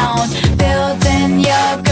sound building your